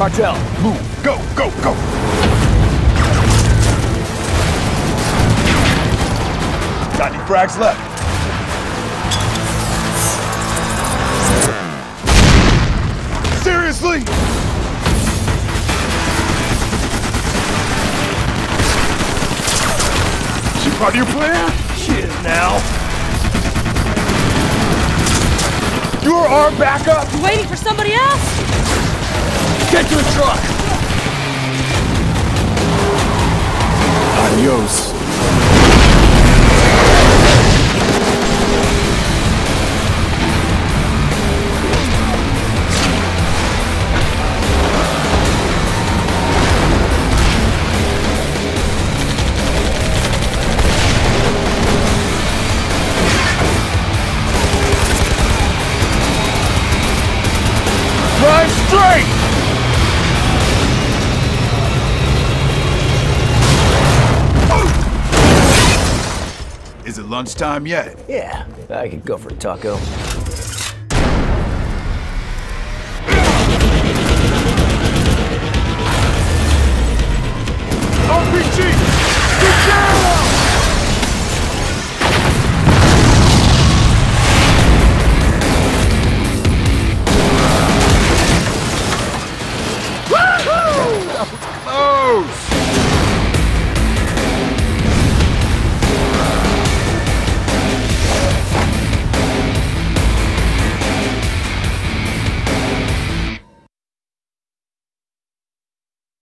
Cartel, move. Go, go, go! Got any frags left? Seriously? She part of your plan? She is now. You're our backup? You waiting for somebody else? Get to the truck. Adios. Drive straight! Is it lunchtime yet? Yeah, I could go for a taco. RPG! Get down! Woohoo! Close!